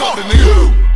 something to you.